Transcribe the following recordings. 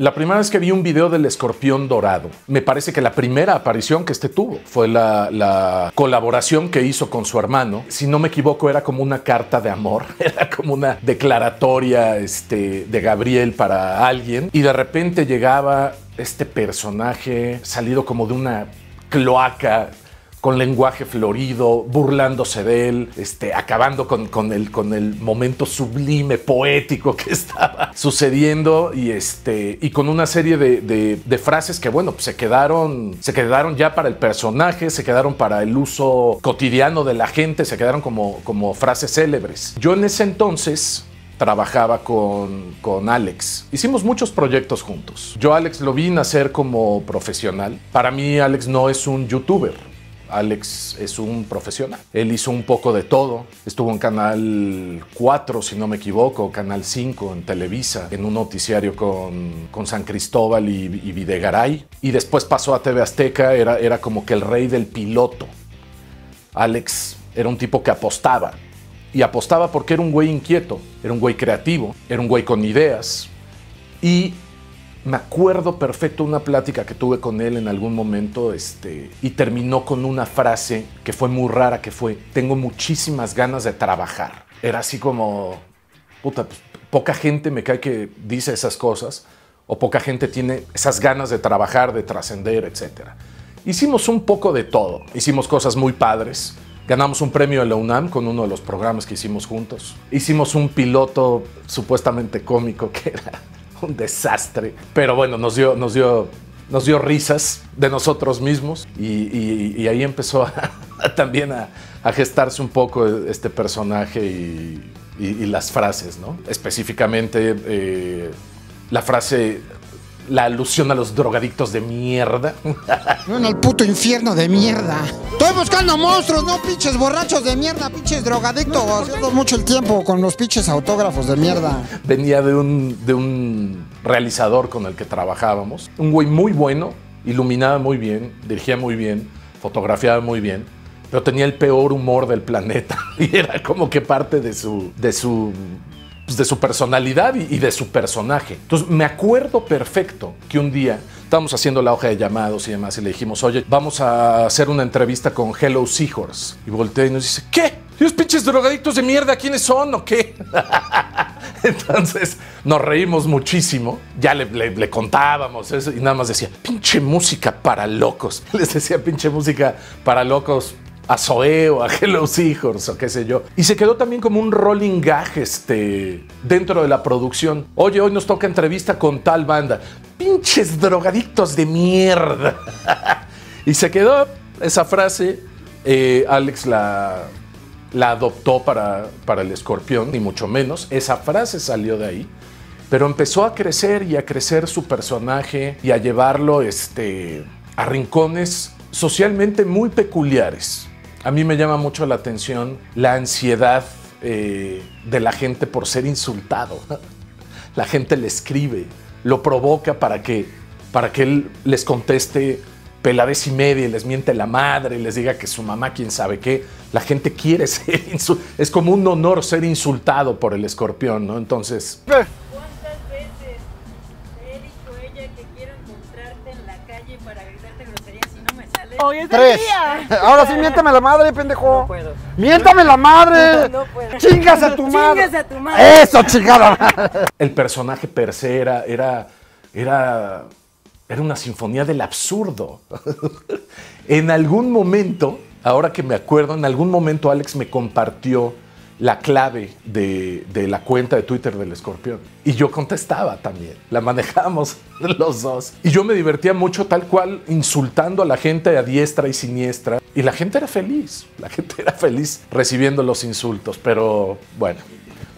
La primera vez que vi un video del escorpión dorado, me parece que la primera aparición que este tuvo fue la, la, colaboración que hizo con su hermano. Si no me equivoco, era como una carta de amor, era como una declaratoria este, de Gabriel para alguien. Y de repente llegaba este personaje salido como de una cloaca con lenguaje florido, burlándose de él, este, acabando con, con, el, con el momento sublime, poético que estaba sucediendo y, este, y con una serie de, de, frases que, bueno, se, quedaron, se quedaron ya para el personaje, se quedaron para el uso cotidiano de la gente, se quedaron como, como frases célebres. Yo en ese entonces trabajaba con, con, Alex. Hicimos muchos proyectos juntos. Yo Alex lo vi nacer como profesional. Para mí Alex no es un youtuber. Alex es un profesional. Él hizo un poco de todo. Estuvo en Canal 4, si no me equivoco, Canal 5, en Televisa, en un noticiario con, con San Cristóbal y, Videgaray. Y después pasó a TV Azteca, era, era como que el rey del piloto. Alex era un tipo que apostaba. Y apostaba porque era un güey inquieto, era un güey creativo, era un güey con ideas. Y me acuerdo perfecto una plática que tuve con él en algún momento este, y terminó con una frase que fue muy rara, que fue, tengo muchísimas ganas de trabajar. Era así como, puta, pues, poca gente me cae que dice esas cosas o poca gente tiene esas ganas de trabajar, de trascender, etc. Hicimos un poco de todo, hicimos cosas muy padres. Ganamos un premio de la UNAM con uno de los programas que hicimos juntos. Hicimos un piloto supuestamente cómico que era un desastre. Pero bueno, nos dio, nos dio, nos dio risas de nosotros mismos y, ahí empezó también a, gestarse un poco este personaje y, y las frases, ¿no? Específicamente eh, la frase la alusión a los drogadictos de mierda. No en el puto infierno de mierda. Estoy buscando monstruos, no pinches borrachos de mierda, pinches drogadictos. Haciendo mucho el tiempo con los pinches autógrafos de mierda. Venía de un, de un realizador con el que trabajábamos. Un güey muy bueno, iluminaba muy bien, dirigía muy bien, fotografiaba muy bien. Pero tenía el peor humor del planeta. Y era como que parte de su, de su pues, de su personalidad y, de su personaje. Entonces me acuerdo perfecto que un día estábamos haciendo la hoja de llamados y demás y le dijimos, oye, vamos a hacer una entrevista con Hello Seahorse. Y voltea y nos dice, ¿qué? ¿Esos pinches drogadictos de mierda quiénes son o qué? Entonces nos reímos muchísimo, ya le, le, le, contábamos eso y nada más decía, pinche música para locos. Les decía pinche música para locos a Zoe o a Hello Seahorse o qué sé yo. Y se quedó también como un rolling gag este, dentro de la producción. Oye, hoy nos toca entrevista con tal banda. Pinches drogadictos de mierda. y se quedó esa frase. Eh, Alex la, la adoptó para, para el escorpión, ni mucho menos. Esa frase salió de ahí. Pero empezó a crecer y a crecer su personaje y a llevarlo este, a rincones socialmente muy peculiares. A mí me llama mucho la atención la ansiedad eh, de la gente por ser insultado. La gente le escribe, lo provoca para que, para que él les conteste peladez y media y les miente la madre les diga que su mamá quién sabe qué. La gente quiere ser insultado. Es como un honor ser insultado por el escorpión, ¿no? Entonces... ¿Cuántas Hoy es Tres. el día. Ahora sí, miéntame la madre, pendejo. No puedo. Miéntame la madre. No puedo. Chingas a tu madre. Chingas a tu madre. Eso, chingada madre. El personaje per se era, era, era, era una sinfonía del absurdo. en algún momento, ahora que me acuerdo, en algún momento Alex me compartió la clave de, de, la cuenta de Twitter del escorpión. Y yo contestaba también. La manejamos los dos. Y yo me divertía mucho tal cual insultando a la gente a diestra y siniestra. Y la gente era feliz. La gente era feliz recibiendo los insultos. Pero bueno,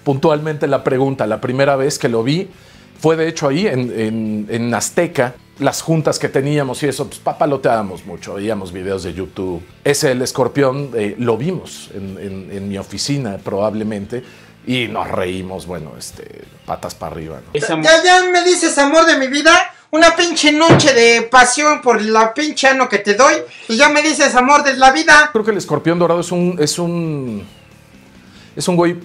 puntualmente la pregunta, la primera vez que lo vi fue de hecho ahí en, en, en Azteca las juntas que teníamos y eso, pues papaloteábamos mucho, veíamos videos de YouTube. Ese El Escorpión eh, lo vimos en, en, en, mi oficina probablemente y nos reímos, bueno, este, patas para arriba. ¿no? Ya, ya me dices amor de mi vida, una pinche noche de pasión por la pinche ano que te doy y ya me dices amor de la vida. Creo que El Escorpión Dorado es un, es un, es un güey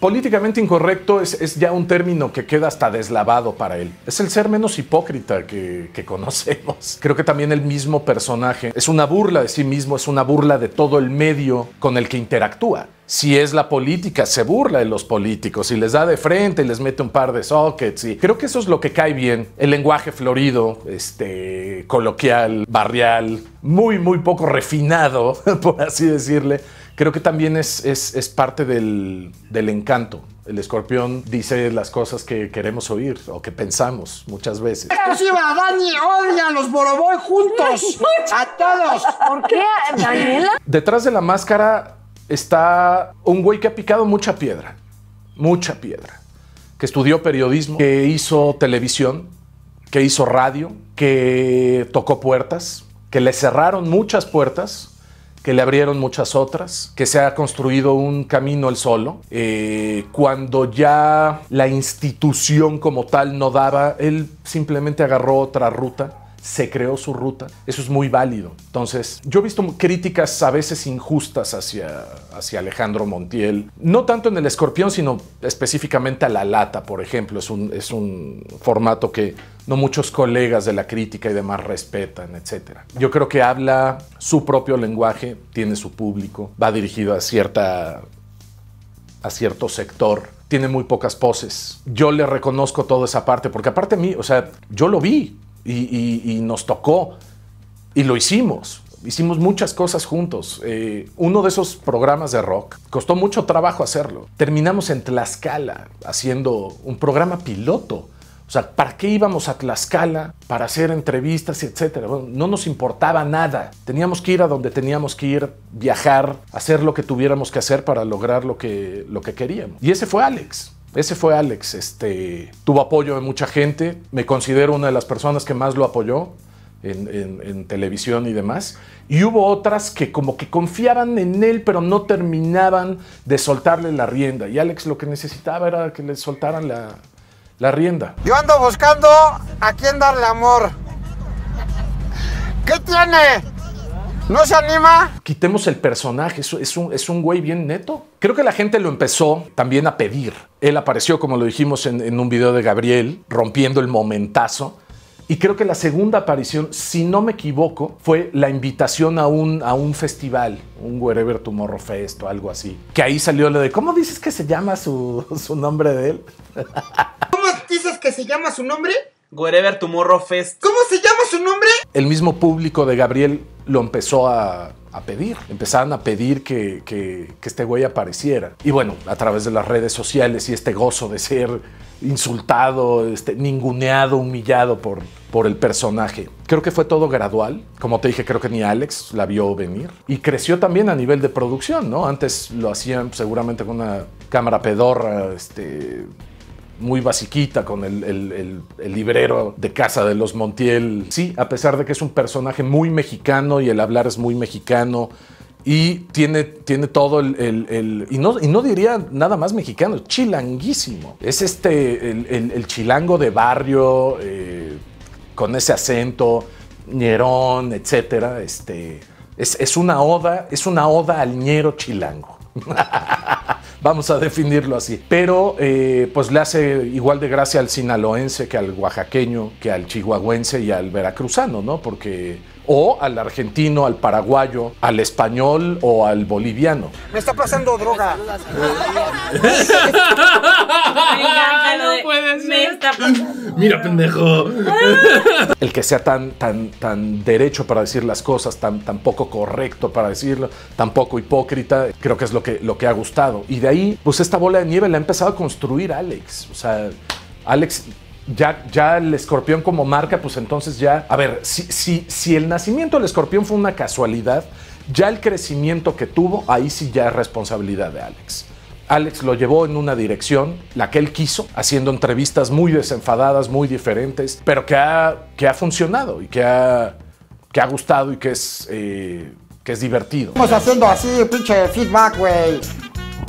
políticamente incorrecto es, es ya un término que queda hasta deslavado para él. Es el ser menos hipócrita que, que conocemos. Creo que también el mismo personaje es una burla de sí mismo, es una burla de todo el medio con el que interactúa. Si es la política, se burla de los políticos y les da de frente y les mete un par de sockets. Y creo que eso es lo que cae bien. El lenguaje florido, este, coloquial, barrial, muy, muy poco refinado, por así decirle. Creo que también es, es, es parte del, del encanto. El escorpión dice las cosas que queremos oír o que pensamos muchas veces. Exclusiva, Dani odia a los Boroboy juntos. A todos. ¿Por qué, Daniela? Detrás de la máscara está un güey que ha picado mucha piedra, mucha piedra, que estudió periodismo, que hizo televisión, que hizo radio, que tocó puertas, que le cerraron muchas puertas, que le abrieron muchas otras, que se ha construido un camino él solo. Eh, cuando ya la institución como tal no daba, él simplemente agarró otra ruta se creó su ruta. Eso es muy válido. Entonces, yo he visto críticas a veces injustas hacia, hacia Alejandro Montiel. No tanto en el escorpión, sino específicamente a la lata, por ejemplo. Es un, es un formato que no muchos colegas de la crítica y demás respetan, etc. Yo creo que habla su propio lenguaje, tiene su público, va dirigido a cierta a cierto sector. Tiene muy pocas poses. Yo le reconozco toda esa parte, porque aparte a mí, o sea, yo lo vi y, nos tocó y lo hicimos. Hicimos muchas cosas juntos. Eh, uno de esos programas de rock costó mucho trabajo hacerlo. Terminamos en Tlaxcala haciendo un programa piloto. O sea, ¿para qué íbamos a Tlaxcala? Para hacer entrevistas, etcétera. No nos importaba nada. Teníamos que ir a donde teníamos que ir, viajar, hacer lo que tuviéramos que hacer para lograr lo que, lo que queríamos. Y ese fue Alex. Ese fue Alex. Este, tuvo apoyo de mucha gente. Me considero una de las personas que más lo apoyó en, televisión y demás. Y hubo otras que como que confiaban en él, pero no terminaban de soltarle la rienda. Y Alex lo que necesitaba era que le soltaran la, la rienda. Yo ando buscando a quién darle amor. ¿Qué tiene? ¿No se anima? Quitemos el personaje, es, es un, es un güey bien neto. Creo que la gente lo empezó también a pedir. Él apareció, como lo dijimos en, en un video de Gabriel, rompiendo el momentazo. Y creo que la segunda aparición, si no me equivoco, fue la invitación a un, a un festival, un Wherever Tomorrow Fest o algo así. Que ahí salió lo de, ¿cómo dices que se llama su, su nombre de él? ¿Cómo dices que se llama su nombre? Wherever Tomorrow Fest. ¿Cómo se llama su nombre? el mismo público de Gabriel lo empezó a, a pedir. Empezaron a pedir que, que- que este güey apareciera. Y bueno, a través de las redes sociales y este gozo de ser insultado, este, ninguneado, humillado por, por el personaje. Creo que fue todo gradual. Como te dije, creo que ni Alex la vio venir. Y creció también a nivel de producción, ¿no? Antes lo hacían seguramente con una cámara pedorra, este, muy basiquita con el, el- librero de casa de los Montiel. Sí, a pesar de que es un personaje muy mexicano y el hablar es muy mexicano y tiene, tiene todo el... y, no, y no diría nada más mexicano, chilanguísimo. Es este, el chilango de barrio, eh, con ese acento, ñerón, etcétera. Este, es, es una oda, es una oda al ñero chilango. Vamos a definirlo así. Pero eh, pues le hace igual de gracia al sinaloense que al oaxaqueño, que al chihuahuense y al veracruzano, ¿no? Porque o al argentino, al paraguayo, al español o al boliviano. Me está pasando droga. está pasando. Mira, pendejo. El que sea tan, tan, tan derecho para decir las cosas, tan, tan poco correcto para decirlo, tan poco hipócrita, creo que es lo que, lo que ha gustado. Y de ahí, pues esta bola de nieve la ha empezado a construir Alex. O sea, Alex, ya, ya el escorpión como marca, pues entonces ya, a ver, si, si, si el nacimiento del escorpión fue una casualidad, ya el crecimiento que tuvo, ahí sí ya es responsabilidad de Alex. Alex lo llevó en una dirección, la que él quiso, haciendo entrevistas muy desenfadadas, muy diferentes, pero que ha, que ha funcionado y que ha, que ha gustado y que es, eh, que es divertido. Estamos haciendo así, pinche feedback, güey.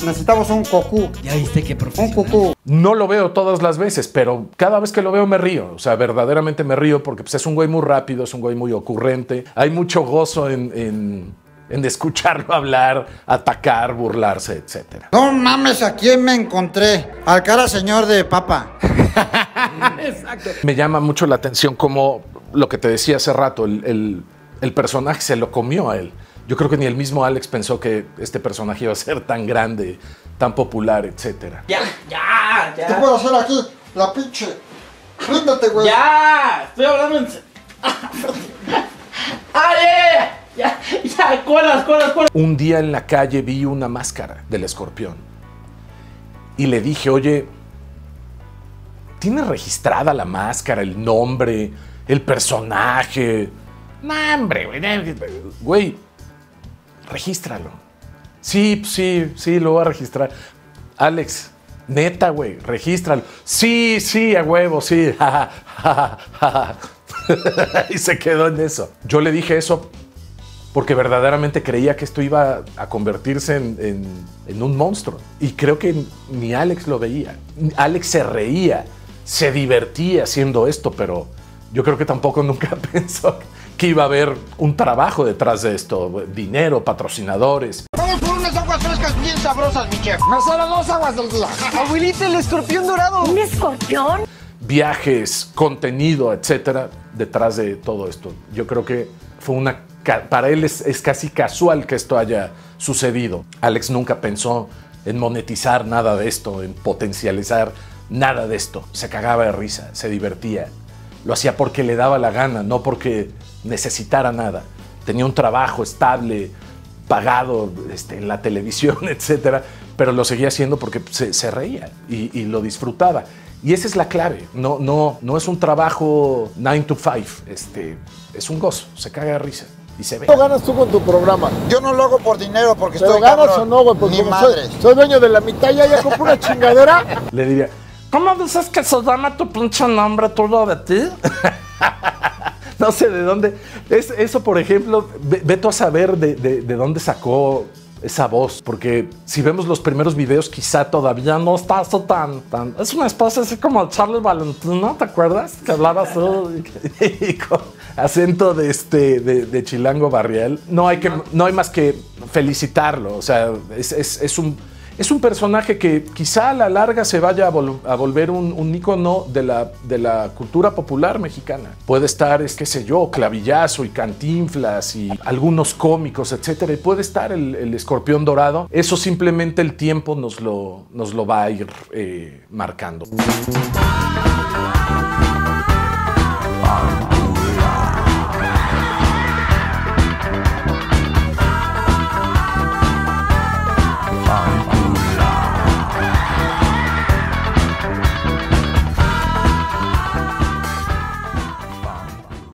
Necesitamos un cocú. Ya viste qué Un cucú. No lo veo todas las veces, pero cada vez que lo veo me río. O sea, verdaderamente me río porque pues, es un güey muy rápido, es un güey muy ocurrente. Hay mucho gozo en, en- en escucharlo hablar, atacar, burlarse, etc. No mames, ¿a quién me encontré? Al cara señor de papa. Me llama mucho la atención como lo que te decía hace rato, el, el- el personaje se lo comió a él. Yo creo que ni el mismo Alex pensó que este personaje iba a ser tan grande, tan popular, etc. Ya, ya, ¿Qué ya. puedo hacer aquí? La pinche. Ríndete, güey. Ya, estoy hablando en. ¡Ah, ya, ya, colas, colas, colas. Un día en la calle vi una máscara del escorpión y le dije, oye, ¿tienes registrada la máscara, el nombre, el personaje? No, hombre, güey. Güey, regístralo. Sí, sí, sí, lo voy a registrar. Alex, neta, güey, regístralo. Sí, sí, a huevo, sí. y se quedó en eso. Yo le dije eso porque verdaderamente creía que esto iba a convertirse en, en- en un monstruo. Y creo que ni Alex lo veía. Alex se reía, se divertía haciendo esto, pero yo creo que tampoco nunca pensó que iba a haber un trabajo detrás de esto, dinero, patrocinadores. Vamos por unas aguas frescas bien sabrosas, mi chef. Me salen dos aguas del día. Abuelita, el escorpión dorado. ¿Un escorpión? viajes, contenido, etcétera, detrás de todo esto. Yo creo que fue una. Para él es, casi casual que esto haya sucedido. Alex nunca pensó en monetizar nada de esto, en potencializar nada de esto. Se cagaba de risa, se divertía. Lo hacía porque le daba la gana, no porque necesitara nada. Tenía un trabajo estable, pagado este, en la televisión, etcétera, pero lo seguía haciendo porque se, reía y, y lo disfrutaba. Y esa es la clave. No, no, no es un trabajo 9 to 5. Este, es un gozo. Se caga de risa y se ve. ¿Cuánto ganas tú con tu programa? Yo no lo hago por dinero porque ¿Pero estoy ganas cabrón. o no, güey? Porque Ni como soy, dueño de la mitad, ya, ya compré una chingadera. Le diría, ¿cómo dices que se llama tu pinche nombre todo de ti? no sé de dónde. Es, eso, por ejemplo, ve, ve tú a saber de, de- de dónde sacó esa voz. Porque si vemos los primeros videos, quizá todavía no está eso tan, tan. Es una especie así como Charlie Valentino, ¿te acuerdas? Que hablaba así y con acento de, este, de, chilango barrial. No hay, que, no hay más que felicitarlo. O sea, es, es- un. Es un personaje que quizá a la larga se vaya a volver un, un ícono de la, de la cultura popular mexicana. Puede estar, es qué sé yo, Clavillazo y Cantinflas y algunos cómicos, etcétera. Y puede estar el, el escorpión dorado. Eso simplemente el tiempo nos lo, nos lo va a ir eh, marcando.